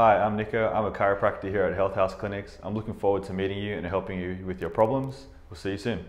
Hi, I'm Nico. I'm a chiropractor here at Health House Clinics. I'm looking forward to meeting you and helping you with your problems. We'll see you soon.